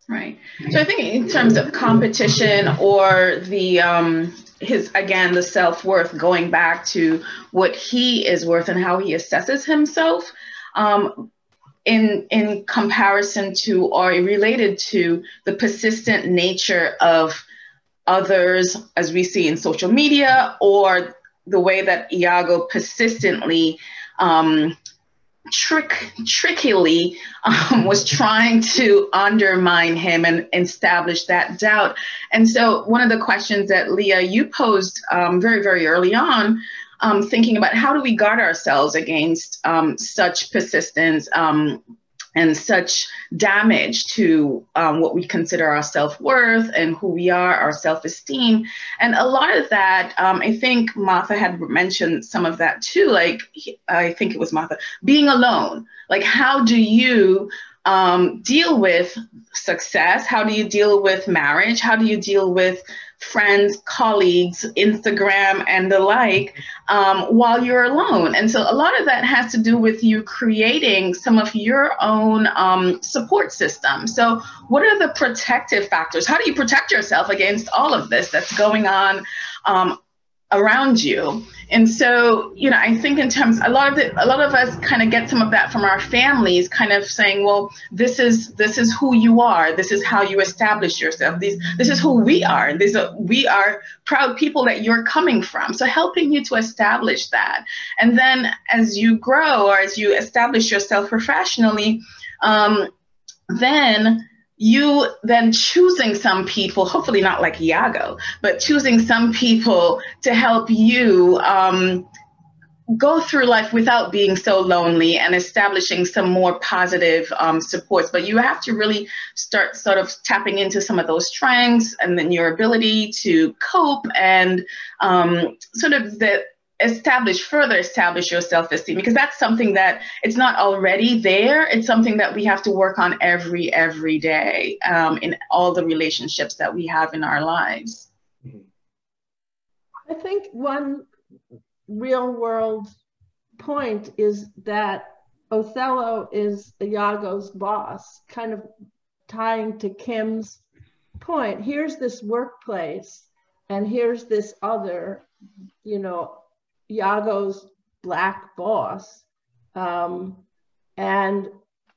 Speaker 7: Right. So I think in terms of competition or the um, his again the self worth, going back to what he is worth and how he assesses himself um, in in comparison to or related to the persistent nature of others as we see in social media or the way that Iago persistently um, trick trickily um, was trying to undermine him and establish that doubt. And so one of the questions that Leah you posed um, very very early on um, thinking about how do we guard ourselves against um, such persistence um, and such damage to um, what we consider our self-worth and who we are, our self-esteem. And a lot of that, um, I think Martha had mentioned some of that too, like I think it was Martha, being alone. Like how do you um, deal with success? How do you deal with marriage? How do you deal with friends, colleagues, Instagram, and the like um, while you're alone. And so a lot of that has to do with you creating some of your own um, support system. So, what are the protective factors? How do you protect yourself against all of this that's going on? Um, around you. And so you know i think in terms a lot of it a lot of us kind of get some of that from our families kind of saying well this is this is who you are. This is how you establish yourself. This this is who we are. This uh, we are proud people that you're coming from. So helping you to establish that. And then as you grow or as you establish yourself professionally um, then you then choosing some people, hopefully not like Iago, but choosing some people to help you um, go through life without being so lonely and establishing some more positive um, supports. But you have to really start sort of tapping into some of those strengths and then your ability to cope and um, sort of the establish further establish your self-esteem because that's something that it's not already there. It's something that we have to work on every every day um, in all the relationships that we have in our lives.
Speaker 4: I think one real world point is that othello is iago's boss kind of tying to kim's point. Here's this workplace and here's this other you know Iago's black boss. Um, and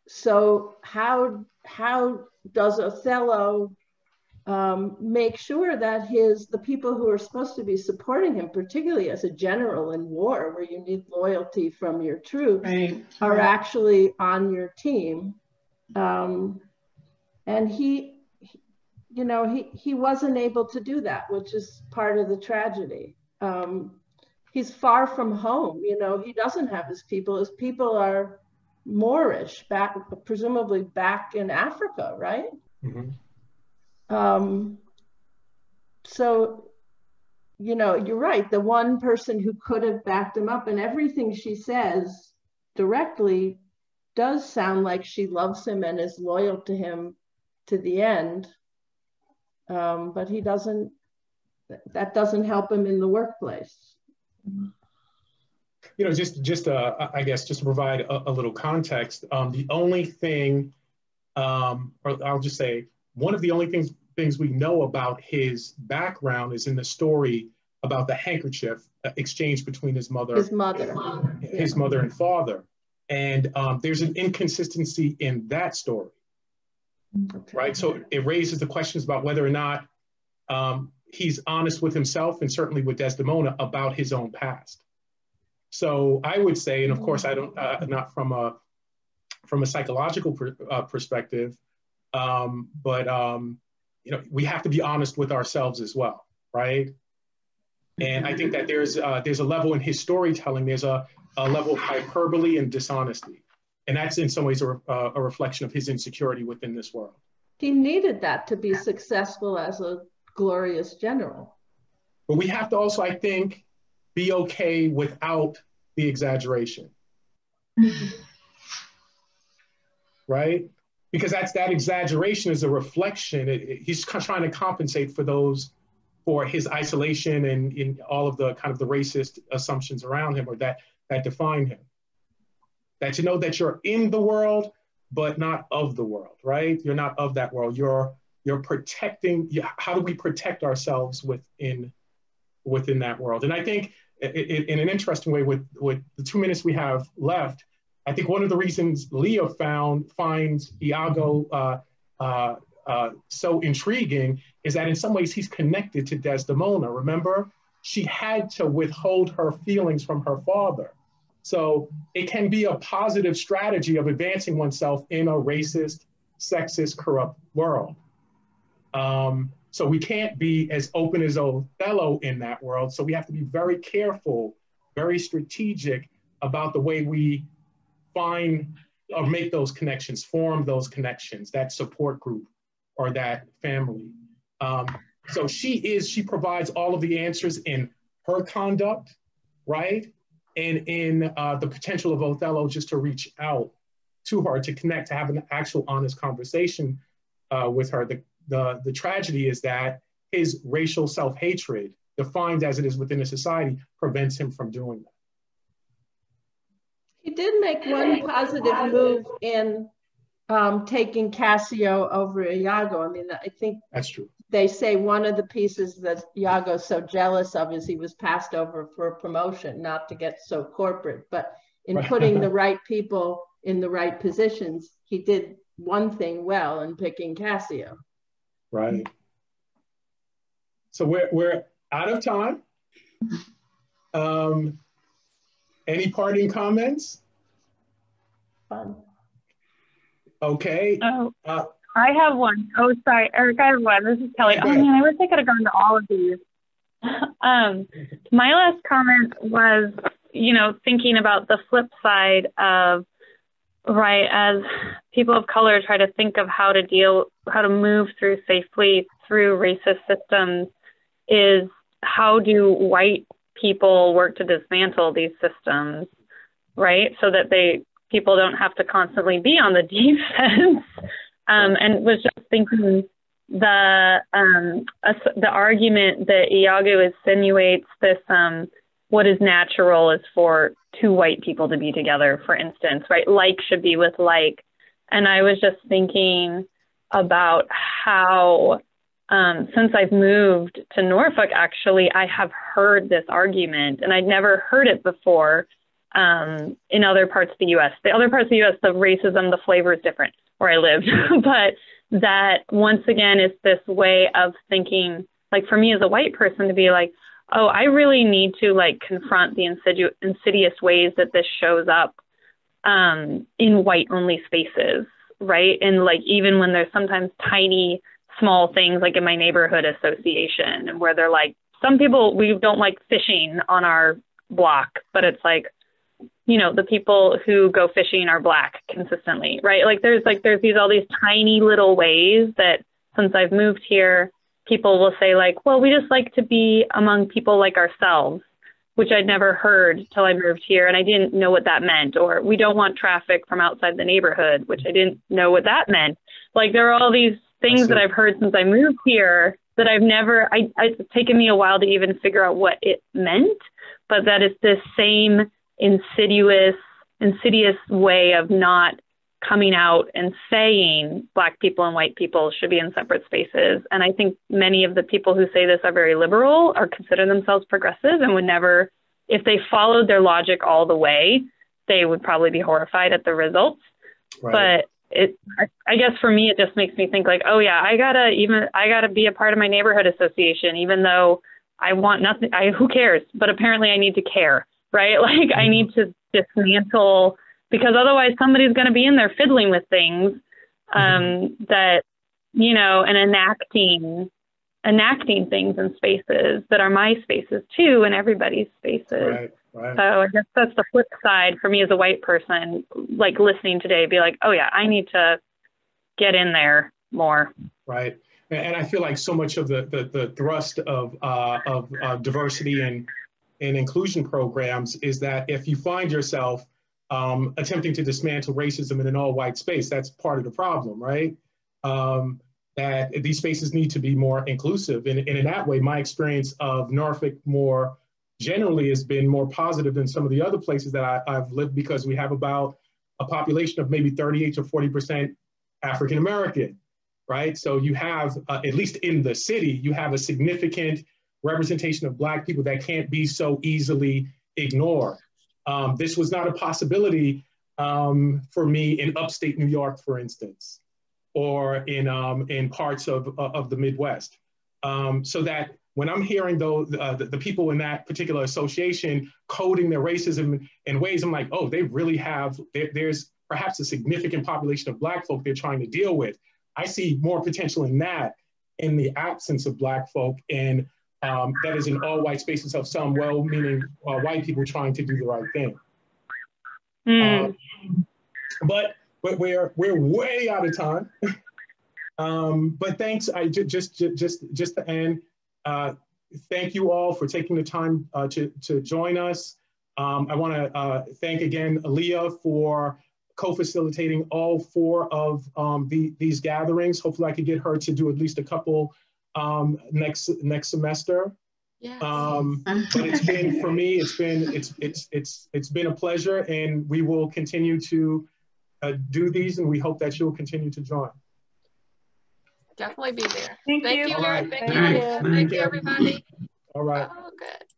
Speaker 4: so how, how does Othello um, make sure that his the people who are supposed to be supporting him, particularly as a general in war, where you need loyalty from your troops, right. are actually on your team. Um, and he, he, you know, he he wasn't able to do that, which is part of the tragedy. Um, he's far from home. You know, he doesn't have his people. His people are Moorish, back presumably back in Africa, right? Mm-hmm. Um, so, you know, you're right. The one person who could have backed him up, and everything she says directly does sound like she loves him and is loyal to him to the end. Um, but he doesn't. That doesn't help him in the workplace
Speaker 1: you know, just just uh, I guess just to provide a, a little context, um, the only thing, um, or I'll just say one of the only things things we know about his background is in the story about the handkerchief uh, exchange between his mother,
Speaker 4: his mother,
Speaker 1: his yeah. mother and father, and um, there's an inconsistency in that story, okay. right? So it raises the questions about whether or not um, he's honest with himself and certainly with Desdemona about his own past. So I would say, and of course I don't, uh, not from a from a psychological uh, perspective, um, but um, you know we have to be honest with ourselves as well, right? And I think that there's uh, there's a level in his storytelling, there's a, a level of hyperbole and dishonesty, and that's in some ways a, uh, a reflection of his insecurity within this world.
Speaker 4: He needed that to be successful as a glorious general.
Speaker 1: But we have to also, I think, be okay without the exaggeration. right? Because that's that exaggeration is a reflection. It, it, he's trying to compensate for those, for his isolation and in all of the kind of the racist assumptions around him or that that define him. That you know that you're in the world, but not of the world, right? You're not of that world. You're you're protecting how do we protect ourselves within within that world? And i think in an interesting way with with the two minutes we have left i think one of the reasons leah found finds iago uh, uh, uh, so intriguing is that in some ways he's connected to desdemona. Remember she had to withhold her feelings from her father. So it can be a positive strategy of advancing oneself in a racist sexist corrupt world um, so we can't be as open as Othello in that world. So we have to be very careful, very strategic about the way we find or make those connections, form those connections, that support group or that family. Um, so she is, she provides all of the answers in her conduct, right? And in uh, the potential of Othello just to reach out to her, to connect, to have an actual honest conversation uh, with her. The, the, the tragedy is that his racial self-hatred, defined as it is within a society, prevents him from doing that.
Speaker 4: He did make one positive move in um, taking Cassio over Iago. I mean, I think
Speaker 1: that's true.
Speaker 4: They say one of the pieces that Iago's so jealous of is he was passed over for a promotion, not to get so corporate, but in right. putting the right people in the right positions, he did one thing well in picking Cassio.
Speaker 1: Right. So we're, we're out of time. Um, any parting comments?
Speaker 4: Fun.
Speaker 1: Okay.
Speaker 3: Oh, uh, I have one. Oh, sorry, Eric, I have one. This is Kelly. Oh man, I wish I could have gone to all of these. um, my last comment was, you know, thinking about the flip side of, right, as people of color try to think of how to deal, how to move through safely through racist systems, is how do white people work to dismantle these systems, right? So that they people don't have to constantly be on the defense. um, and was just thinking the um, the argument that Iago insinuates this um, what is natural is for two white people to be together, for instance, right? Like should be with like, and I was just thinking about how um, since I've moved to Norfolk, actually, I have heard this argument, and I'd never heard it before um, in other parts of the U.S. The other parts of the U.S., the racism, the flavor is different where I lived, but that once again is this way of thinking. Like for me as a white person to be like, oh, I really need to like confront the insidu- insidious ways that this shows up um, in white only spaces, right? And like even when there's sometimes tiny small things like in my neighborhood association where they're like some people we don't like fishing on our block but it's like you know the people who go fishing are black consistently right like there's like there's these all these tiny little ways that since i've moved here people will say like well we just like to be among people like ourselves which i'd never heard till i moved here and i didn't know what that meant or we don't want traffic from outside the neighborhood which i didn't know what that meant. Like there are all these things that I've heard since I moved here that I've never, I, it's taken me a while to even figure out what it meant, but that it's this same insidious, insidious way of not coming out and saying black people and white people should be in separate spaces. And I think many of the people who say this are very liberal or consider themselves progressive and would never, if they followed their logic all the way, they would probably be horrified at the results. Right. But it I guess for me it just makes me think like oh yeah I gotta even I gotta be a part of my neighborhood association even though I want nothing I who cares but apparently I need to care right like I mm-hmm. need to dismantle because otherwise somebody's going to be in there fiddling with things um, mm-hmm. that you know and enacting enacting things in spaces that are my spaces too and everybody's spaces right. Right. So I guess that's the flip side for me as a white person, like listening today, be like, oh yeah, I need to get in there more.
Speaker 1: Right. And I feel like so much of the, the, the thrust of, uh, of uh, diversity and, and inclusion programs is that if you find yourself um, attempting to dismantle racism in an all white space, that's part of the problem, right? Um, that these spaces need to be more inclusive. And, and in that way, my experience of Norfolk more generally has been more positive than some of the other places that I, have lived because we have about a population of maybe 38 to 40% African American, right? So you have, uh, at least in the city, you have a significant representation of Black people that can't be so easily ignored. Um, this was not a possibility um, for me in upstate New York, for instance, or in, um, in parts of, of the Midwest. Um, so that when I'm hearing though uh, the, the, people in that particular association coding their racism in ways, I'm like, oh, they really have. there's perhaps a significant population of Black folk they're trying to deal with. I see more potential in that in the absence of Black folk, and um, that is in all white spaces of some well-meaning uh, white people trying to do the right thing. Mm. Um, but but we're we're way out of time. um, but thanks. I just just just just to end. Uh, thank you all for taking the time uh, to, to join us. Um, I want to uh, thank again Aaliyah for co-facilitating all four of um, the, these gatherings. Hopefully I could get her to do at least a couple um, next next semester.
Speaker 5: Yes.
Speaker 1: Um, but it's been for me, it's been it's it's it's it's been a pleasure, and we will continue to uh, do these, and we hope that you'll continue to join.
Speaker 5: Definitely be there.
Speaker 9: Thank,
Speaker 5: Thank
Speaker 9: you.
Speaker 5: you,
Speaker 1: All right.
Speaker 5: Thank,
Speaker 10: Thanks.
Speaker 5: you. Thank you, everybody.
Speaker 1: All right.
Speaker 5: Oh, good.